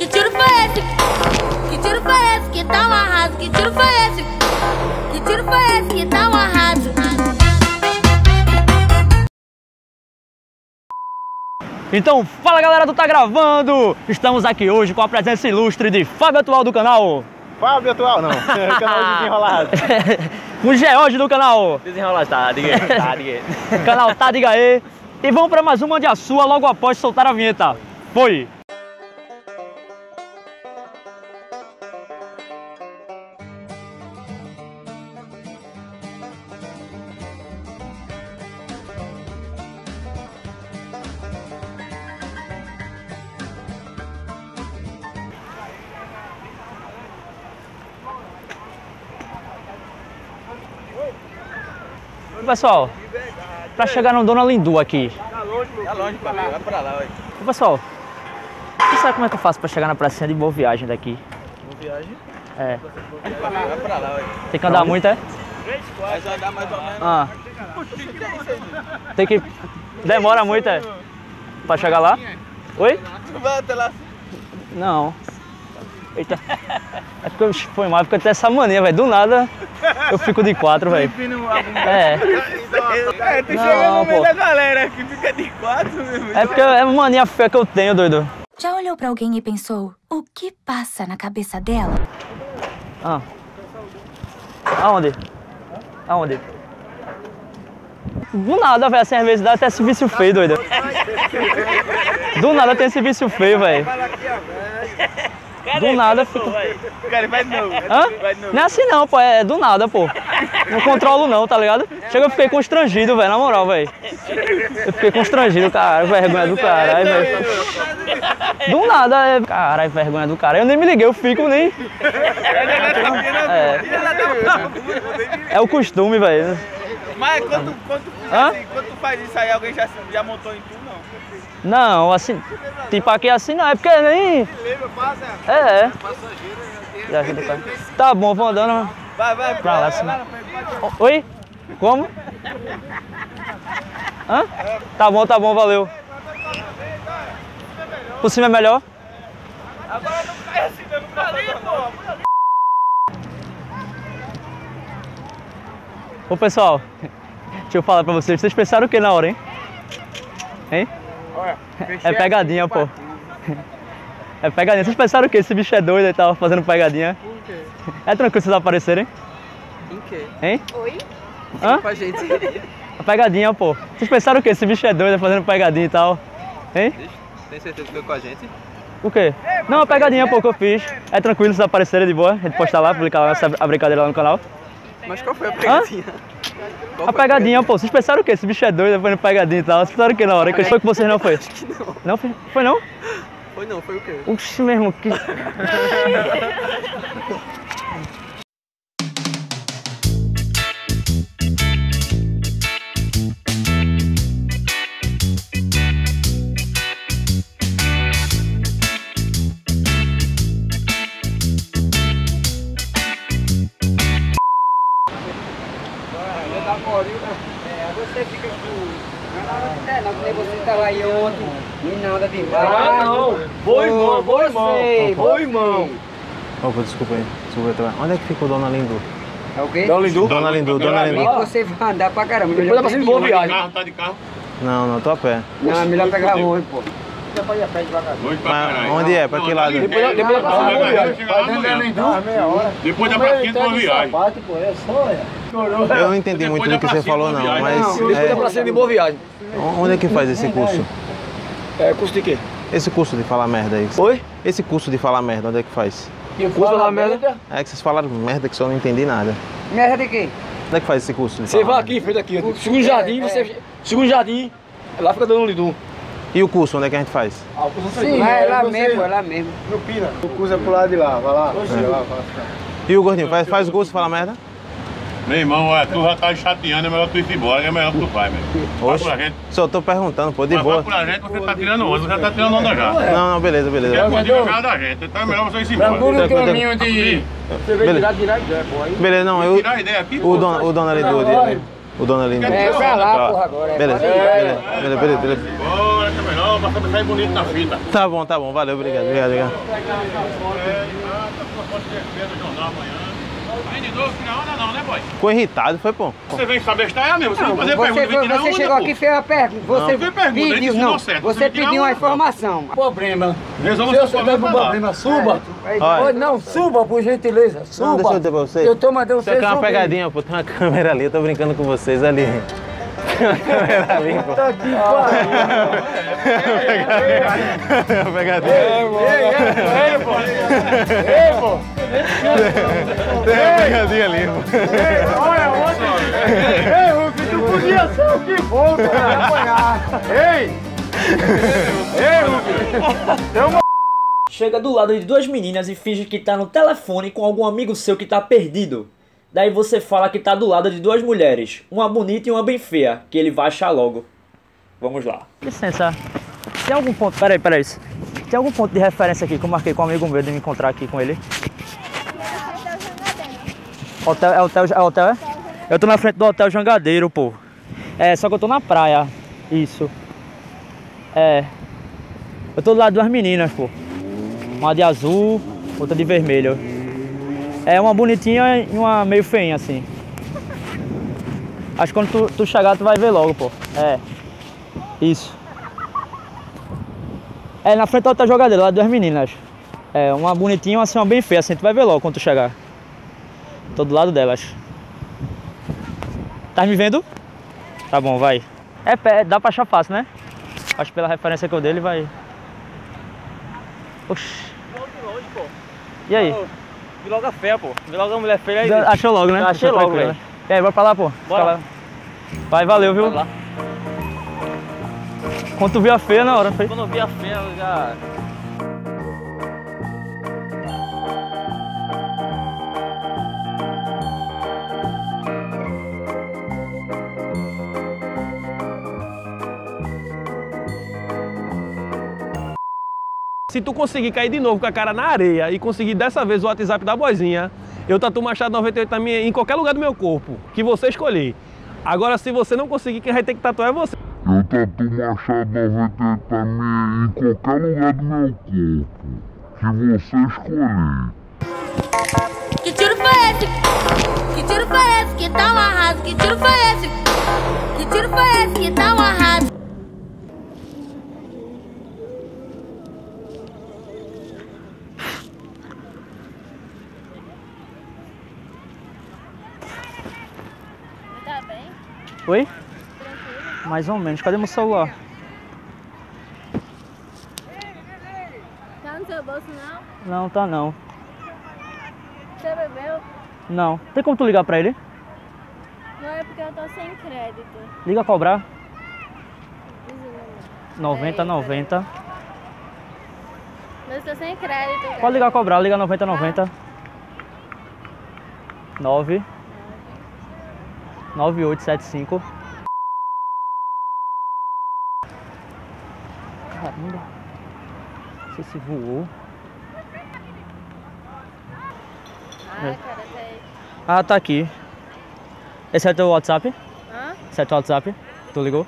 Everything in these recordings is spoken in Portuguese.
Que tiro foi esse? Que tiro foi esse? Que tá um arraso? Que tiro foi esse? Que tiro foi esse? Que tá um arraso? Então, fala galera do Tá Gravando! Estamos aqui hoje com a presença ilustre de Fábio Atual do canal. Fábio atual não, o canal desenrolado. o George do canal. Desenrolado, tá, diga aí, tá, diga aí. canal Tá Diga aí. E vamos para mais uma de a sua logo após soltar a vinheta. Foi! Pessoal, pra chegar no Dona Lindu aqui. Tá longe, tá longe pra mim, vai pra lá, vai. Ô, Pessoal, você sabe como é que eu faço pra chegar na pracinha de Boa Viagem daqui? Boa viagem. É. Vai pra lá, vai. Tem que andar muito, é? Vai andar mais ou menos. Ah. Tem que. Demora muito, é? Pra chegar lá? Oi? Vai até lá. Não. Eita. É porque eu foi mal, porque eu tenho essa mania, velho. Do nada eu fico de quatro, velho. É. É, tu Não, chega no meio pô. da galera que fica de quatro, meu irmão. É porque é uma mania feia que eu tenho, doido. Já olhou pra alguém e pensou, o que passa na cabeça dela? Ah. Aonde? Aonde? Do nada, velho, assim, às vezes dá até esse vício feio, doido. Do nada tem esse vício feio, velho. Do nada fica. Cara, vai de novo. Hã? Vai de novo. Não é assim não, pô, é do nada, pô. Não controlo não, tá ligado? Chega, eu fiquei constrangido, velho, na moral, velho. Eu fiquei constrangido, caralho, vergonha do caralho, velho. Do nada, é. Caralho, vergonha do caralho. Eu nem me liguei, eu fico nem. É. É o costume, velho. Mas quando, quando, tu faz Hã? assim, quando tu faz isso aí, alguém já, já montou em tu, não? Assim. Tipo aqui assim não, é porque nem. É, é. Já ajuda o cara. Tá bom, vou andando. Vai, vai, Pra lá, vai, sim. vai, vai, vai. O- Oi? Como? Hã? Tá bom, tá bom, valeu. Por cima é melhor? Agora não cai assim, não cai não. Ô pessoal, deixa eu falar pra vocês, vocês pensaram o que na hora, hein? Hein? Olha, É pegadinha, pô. É pegadinha. Vocês pensaram o que? Esse bicho é doido e tava fazendo pegadinha? É tranquilo vocês aparecerem? Em quê? Hein? Oi? Hã? Com a gente. A pegadinha, pô. Vocês pensaram o que? Esse bicho é doido fazendo pegadinha e tal? Hein? Tem certeza que foi com a gente? O quê? Não, a pegadinha, pô, que eu fiz. É tranquilo vocês aparecerem de boa. A gente postar lá, publicar lá essa- a brincadeira lá no canal. Mas qual foi a pegadinha? Qual A foi pegadinha, pô. Vocês pensaram o quê? Esse bicho é doido fazendo pegadinha e tal. Vocês pensaram o quê na hora? Que foi com vocês não foi? Acho que não. Não foi? Foi não? Foi não, foi o quê? Oxi, meu irmão, que. irmão, vou, irmão. Opa, desculpa aí. Desculpa tá. Onde é que ficou Dona Lindu? É o quê? Dá um lindu. Dona Lindu, Dona Amigo, Lindu. você vai andar pra caramba. Depois dá pra pegar boa ônibus. viagem. Não, não, tô a pé. Não, é melhor pegar ônibus, pô. Mas onde é? Pra que lado? Depois, depois dá pra boa viagem. Depois da pracinha tem uma viagem. Eu não entendi muito do que você falou, não, mas Depois da é, pracinha de boa viagem. onde é que faz esse curso? É, curso de quê? Esse curso de falar merda aí. Oi? Esse curso de falar merda, onde é que faz? Curso da merda. É que vocês falaram merda que só não entendi nada. Merda de quê? Onde é que faz esse curso de Você falar vai merda? aqui, frente aqui. ó. Segundo jardim, É, você. Segundo jardim, lá fica dando um lidu. E o curso, onde é que a gente faz? Sim, é lá mesmo, é lá mesmo. O curso é pro lado de lá, vai lá. Vai lá, E o gordinho, faz, faz o curso de falar merda? Meu irmão, olha, tu já tá chateando, é melhor tu ir embora, que é melhor que tu faz, meu. Vai Oxe, pra gente. só tô perguntando, pô, de Mas vai boa. pra gente, você tá tirando onda, você já tá tirando onda já. Não, não, beleza, beleza. Quer curtir a casa da gente, então é melhor você ir embora. Tranquilo, tranquilo. de... Beleza. Beleza, não, eu, Tirar a ideia aqui, o pô. dona, o dona Lindu, de- O Dona Linda. É pra lá, porra, agora. É Beleza, beleza, beleza, beleza, beleza. Bora, que é melhor, pra sair bonito na fita. Tá bom, tá bom, valeu, obrigado, obrigado, obrigado. Vem de novo, que na onda não, né, boy? Ficou irritado, foi, pô? Você vem saber estar é mesmo. Você Não, fazer você, pergunta, você onda, chegou pô. aqui e fez a pergunta. Você Não, pergunta, pediu, não. certo, Você você pediu uma onda, informação. Problema. Resolva Se seu você problema um lá. problema, suba. Ô, Não, suba, por gentileza. Suba. Não, deixa eu dizer pra você. Eu tô mandando você aqui é uma subir. pegadinha, pô. Tem uma câmera ali, eu tô brincando com vocês ali. Tem uma câmera pô. Tá aqui, pariu. É uma pegadinha. Ei, pô. Ei, pô. Tem uma pegadinha ali, pô. Olha, ontem. Ei, Hulk, tu podia ser o que for, apanhar. Ei. Ei, Hulk. Chega do lado de duas meninas e finge que tá no telefone com algum amigo seu que tá perdido. Daí você fala que tá do lado de duas mulheres, uma bonita e uma bem feia, que ele vai achar logo. Vamos lá. Licença, tem algum ponto. Peraí, peraí. Tem algum ponto de referência aqui que eu marquei com um amigo meu de me encontrar aqui com ele? Hotel, é hotel, é hotel, é? Eu tô na frente do Hotel Jangadeiro, pô. É, só que eu tô na praia. Isso. É. Eu tô do lado de duas meninas, pô. Uma de azul, outra de vermelho. É uma bonitinha e uma meio feinha, assim. Acho que quando tu, tu chegar, tu vai ver logo, pô. É. Isso. É, na frente do Hotel Jogadeiro, lá duas meninas. É, uma bonitinha e uma assim, uma bem feia, assim. Tu vai ver logo quando tu chegar. Tô do lado delas. Tá me vendo? Tá bom, vai. É, pé, dá pra achar fácil, né? Acho que pela referência que eu dei, ele vai. Oxi. E aí? Vi logo a feia, pô. Vi logo a mulher feia aí. Da- Achou logo, né? Achei logo, velho. E aí, bora pra lá, pô. Bora. Lá. Vai, valeu, viu? Vai lá. Quando tu viu a feia na hora, foi. Quando eu vi a feia, eu já. Se tu conseguir cair de novo com a cara na areia e conseguir dessa vez o WhatsApp da boizinha, eu tatuo Machado 98 na minha, em qualquer lugar do meu corpo, que você escolher. Agora, se você não conseguir, quem vai ter que tatuar é você. Eu tatuo Machado 98 pra mim em qualquer lugar do meu corpo que você escolher. Que tiro foi esse? Que tiro foi esse? Que tá um arraso? Que tiro foi esse? Que tiro foi esse? Que tá um arraso? Tá bem? Oi? Mais ou menos. Cadê meu celular? Tá no seu bolso não? Não, tá não. Você bebeu? Não. Tem como tu ligar pra ele? Não é porque eu tô sem crédito. Liga a cobrar. Diz o número. 90, 90. Mas eu tô sem crédito. cara. Pode ligar a cobrar, liga 90, 90. 9 9875 Caramba. Não sei se voou. Ah, cara, tá aí. Ah, tá aqui. Esse é teu WhatsApp? Hã? Esse é teu WhatsApp? Tu ligou?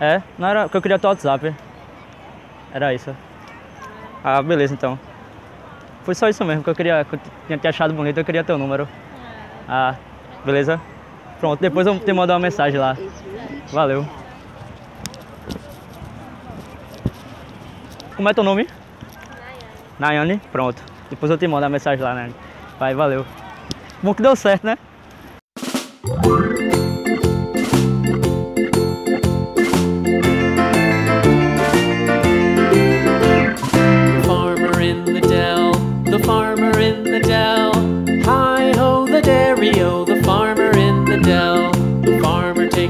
É. É? Não era porque eu queria teu WhatsApp. Era isso. Ah, beleza então. Foi só isso mesmo que eu queria. Que eu tinha te achado bonito, eu queria teu número. Ah, beleza? Pronto, depois eu te mando uma mensagem lá. Valeu. Como é teu nome? Nayane. Pronto. Depois eu te mando a mensagem lá, Nayane. Vai, valeu. Bom que deu certo, né?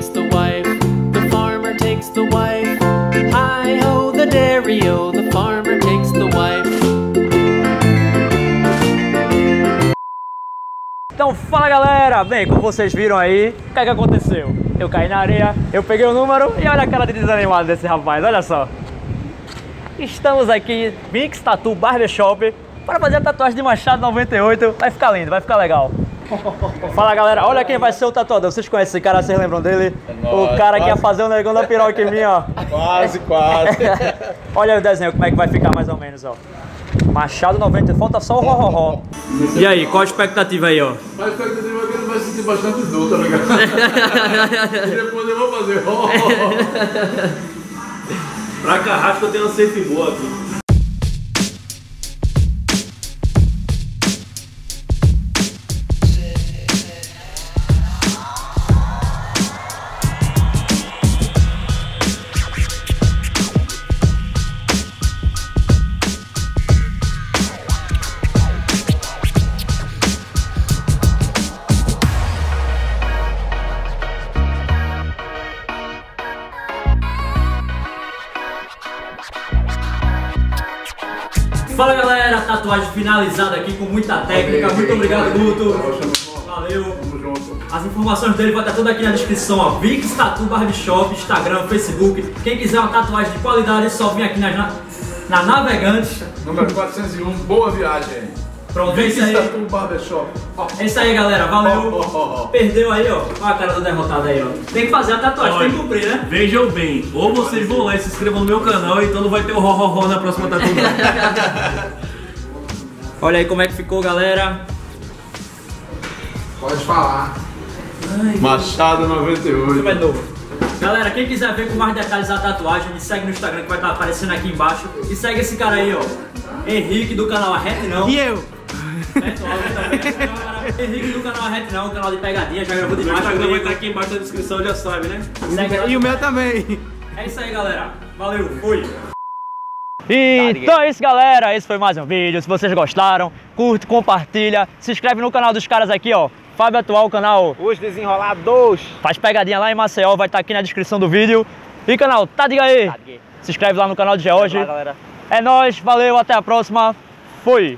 Takes the wife, the farmer takes the wife. Hi ho, the dairy o, the farmer takes the wife. Então fala galera, bem, como vocês viram aí, o que, é que aconteceu? Eu caí na areia, eu peguei o número e olha a cara de desanimado desse rapaz, olha só. Estamos aqui, Mix Tattoo Barbershop, para fazer a tatuagem de Machado 98, vai ficar lindo, vai ficar legal. Fala galera, olha quem vai ser o tatuador. Vocês conhecem esse cara, vocês lembram dele? nóis, o cara que ia quase. fazer o negão da piroca em mim, ó. Quase, quase. olha aí o desenho, como é que vai ficar mais ou menos, ó. Machado 90, falta só o ró, E aí, qual a expectativa aí, ó? A expectativa é que ele vai sentir bastante dor, tá ligado? e depois eu vou fazer. Pra carrasco eu tenho uma safe boa aqui. Tatuagem finalizada aqui com muita técnica. Muito obrigado, Guto. Valeu. As informações dele vai estar tudo aqui na descrição, ó. Vix Tatu Barbershop, Instagram, Facebook. Quem quiser uma tatuagem de qualidade, é só vir aqui na, na, na Navegantes. Número 401, boa viagem aí. Pronto, é isso aí. Tatu Barbershop. É isso aí, galera. Valeu. Perdeu aí, ó. Olha a cara do derrotado aí, ó. Tem que fazer a tatuagem, tem que cumprir, né? Vejam bem, ou vocês vão lá e se inscrevam no meu canal, então não vai ter o ro, ro, ro na próxima tatuagem. Olha aí como é que ficou, galera. Pode falar. Machado 98. Super novo. Galera, quem quiser ver com mais detalhes a tatuagem, me segue no Instagram que vai estar aparecendo aqui embaixo. E segue esse cara aí, ó. Henrique do canal Arrete Não. E eu? Neto Alves também. Henrique do canal Arrete Não, canal de pegadinha, já gravou demais. Instagram vai estar aqui embaixo na descrição, já sabe, né? Segue lá. E o meu também. É isso aí, galera. Valeu, fui. Então é isso, galera. Esse foi mais um vídeo. Se vocês gostaram, curte, compartilha. Se inscreve no canal dos caras aqui, ó. Fábio Atual, o canal Os Desenrolados. Faz Pegadinha lá em Maceió. Vai estar aqui na descrição do vídeo. E canal Tá Diga aí. Se inscreve lá no canal de George. É nóis. Valeu. Até a próxima. Fui.